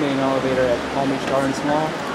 main elevator at Palm Beach Gardens Mall.